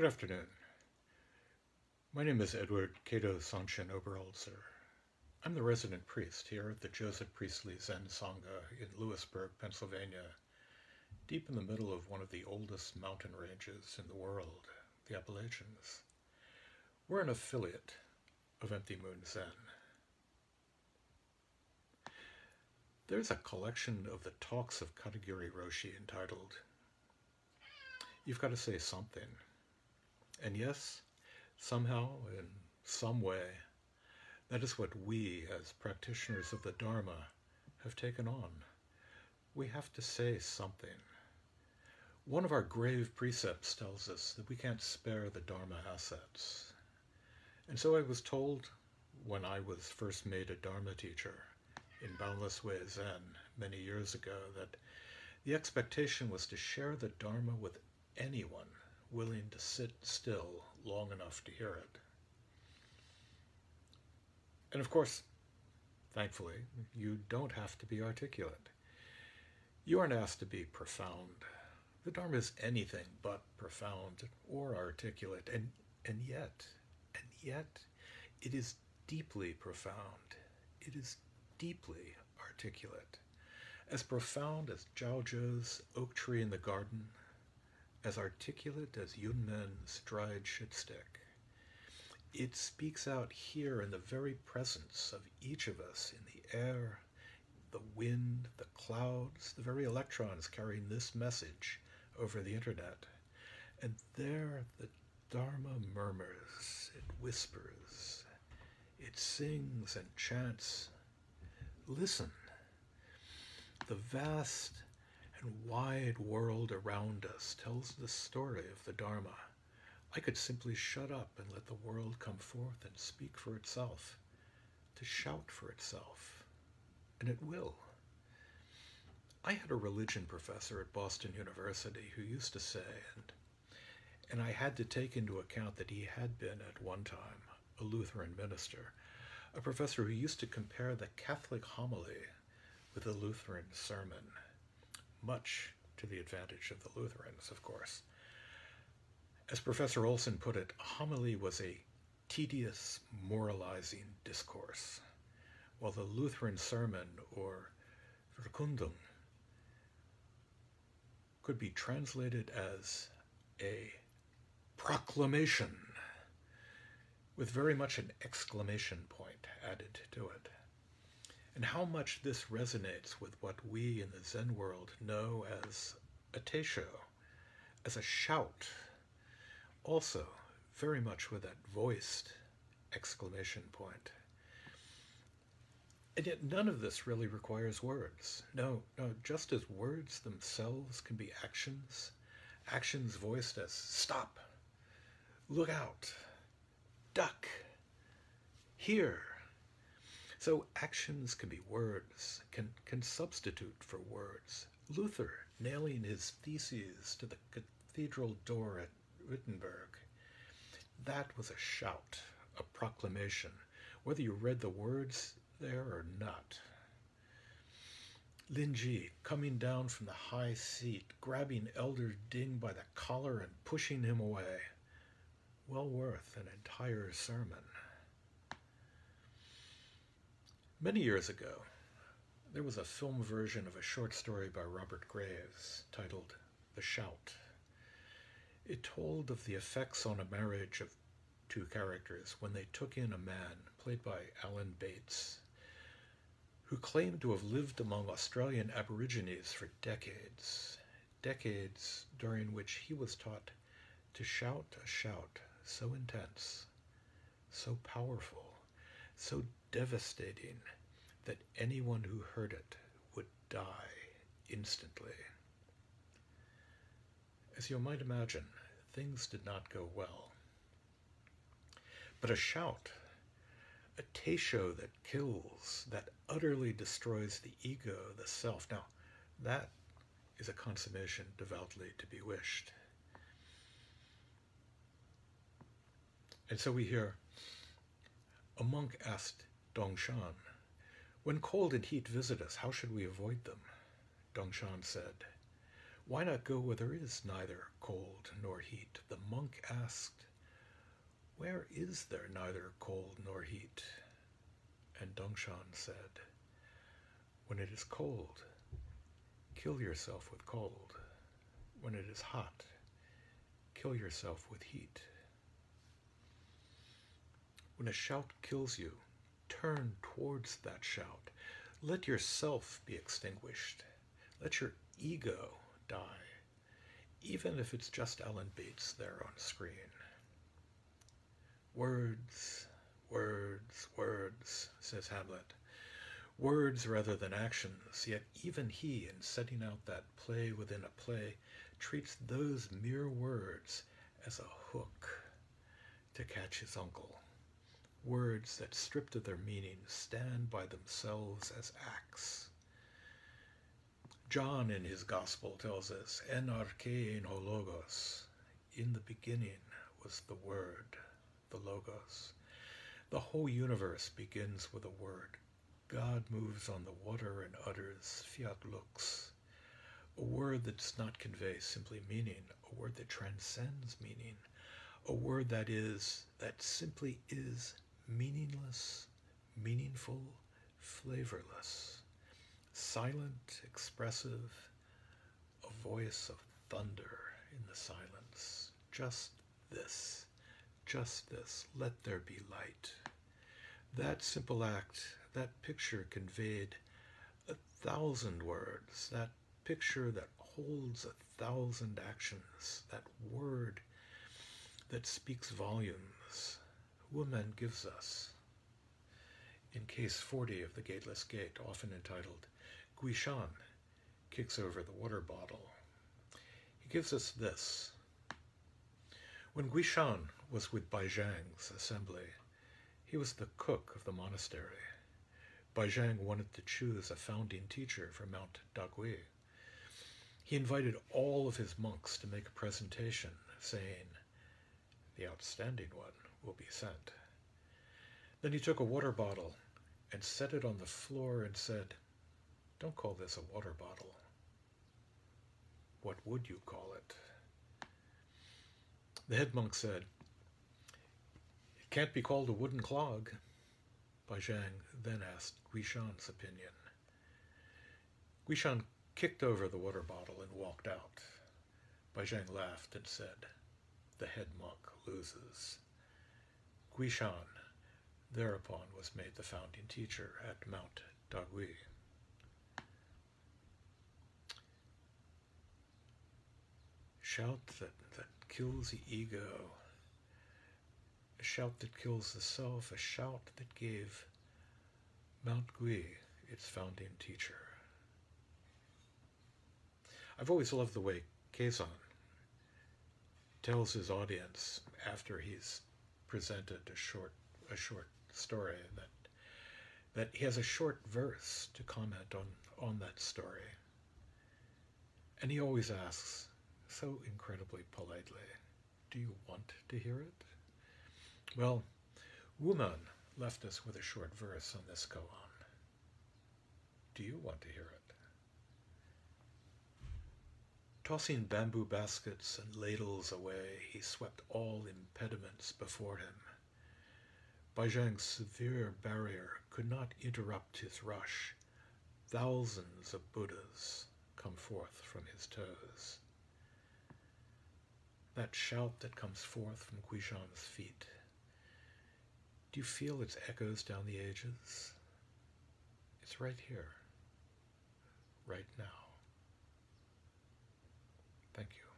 Good afternoon. My name is Edward Cato Sanshin Oberholtzer. I'm the resident priest here at the Joseph Priestley Zen Sangha in Lewisburg, Pennsylvania, deep in the middle of one of the oldest mountain ranges in the world, the Appalachians. We're an affiliate of Empty Moon Zen. There's a collection of the talks of Katagiri Roshi entitled You've Got to Say Something. And yes, somehow, in some way, that is what we, as practitioners of the Dharma, have taken on. We have to say something. One of our grave precepts tells us that we can't spare the Dharma assets. And so I was told when I was first made a Dharma teacher in Boundless Way Zen many years ago that the expectation was to share the Dharma with anyone willing to sit still long enough to hear it. And of course, thankfully, you don't have to be articulate. You aren't asked to be profound. The Dharma is anything but profound or articulate, and, and yet, and yet, it is deeply profound. It is deeply articulate. As profound as Zhao oak tree in the garden, as articulate as Yunmen's dried shit stick. It speaks out here in the very presence of each of us in the air, the wind, the clouds, the very electrons carrying this message over the internet. And there the Dharma murmurs, it whispers, it sings and chants. Listen. The vast and wide world around us tells the story of the Dharma. I could simply shut up and let the world come forth and speak for itself, to shout for itself, and it will. I had a religion professor at Boston University who used to say, and, and I had to take into account that he had been at one time a Lutheran minister, a professor who used to compare the Catholic homily with the Lutheran sermon much to the advantage of the Lutherans, of course. As Professor Olson put it, a homily was a tedious, moralizing discourse, while the Lutheran sermon, or Verkundung, could be translated as a proclamation, with very much an exclamation point added and how much this resonates with what we in the Zen world know as a teisho, as a shout. Also, very much with that voiced exclamation point. And yet, none of this really requires words. No, no, just as words themselves can be actions, actions voiced as stop, look out, duck, here, so actions can be words, can, can substitute for words. Luther nailing his theses to the cathedral door at Wittenberg. That was a shout, a proclamation, whether you read the words there or not. Lin Ji coming down from the high seat, grabbing Elder Ding by the collar and pushing him away. Well worth an entire sermon. Many years ago, there was a film version of a short story by Robert Graves titled The Shout. It told of the effects on a marriage of two characters when they took in a man, played by Alan Bates, who claimed to have lived among Australian Aborigines for decades, decades during which he was taught to shout a shout so intense, so powerful, so devastating that anyone who heard it would die instantly. As you might imagine, things did not go well. But a shout, a teisho that kills, that utterly destroys the ego, the self, now that is a consummation devoutly to be wished. And so we hear a monk asked Dongshan, When cold and heat visit us, how should we avoid them? Dongshan said, Why not go where there is neither cold nor heat? The monk asked, Where is there neither cold nor heat? And Dongshan said, When it is cold, kill yourself with cold. When it is hot, kill yourself with heat. When a shout kills you, turn towards that shout. Let yourself be extinguished. Let your ego die, even if it's just Alan Bates there on screen. Words, words, words, says Hamlet. Words rather than actions, yet even he, in setting out that play within a play, treats those mere words as a hook to catch his uncle. Words that, stripped of their meaning, stand by themselves as acts. John in his Gospel tells us, En archein ho logos, in the beginning was the Word, the Logos. The whole universe begins with a word. God moves on the water and utters fiat lux, a word that does not convey simply meaning, a word that transcends meaning, a word that is, that simply is meaningless, meaningful, flavorless, silent, expressive, a voice of thunder in the silence. Just this, just this, let there be light. That simple act, that picture conveyed a thousand words, that picture that holds a thousand actions, that word that speaks volumes Wumen gives us. In case 40 of the Gateless Gate, often entitled Guishan kicks over the water bottle. He gives us this. When Guishan was with Baizhang's assembly, he was the cook of the monastery. Baizhang wanted to choose a founding teacher for Mount Dagui. He invited all of his monks to make a presentation, saying, The outstanding one will be sent. Then he took a water bottle and set it on the floor and said, Don't call this a water bottle. What would you call it? The head monk said, It can't be called a wooden clog. Baizhang then asked Guishan's opinion. Guishan kicked over the water bottle and walked out. Baizhang laughed and said, The head monk loses. Guishan thereupon was made the founding teacher at Mount Dagui. Shout that, that kills the ego, a shout that kills the self, a shout that gave Mount Gui its founding teacher. I've always loved the way Keizan tells his audience after he's presented a short a short story that that he has a short verse to comment on on that story. And he always asks so incredibly politely, "Do you want to hear it?" Well, Wumen left us with a short verse on this koan. Do you want to hear it? Tossing bamboo baskets and ladles away, he swept all impediments before him. Baizhang's severe barrier could not interrupt his rush. Thousands of Buddhas come forth from his toes. That shout that comes forth from Guishan's feet, do you feel its echoes down the ages? It's right here, right now. Thank you.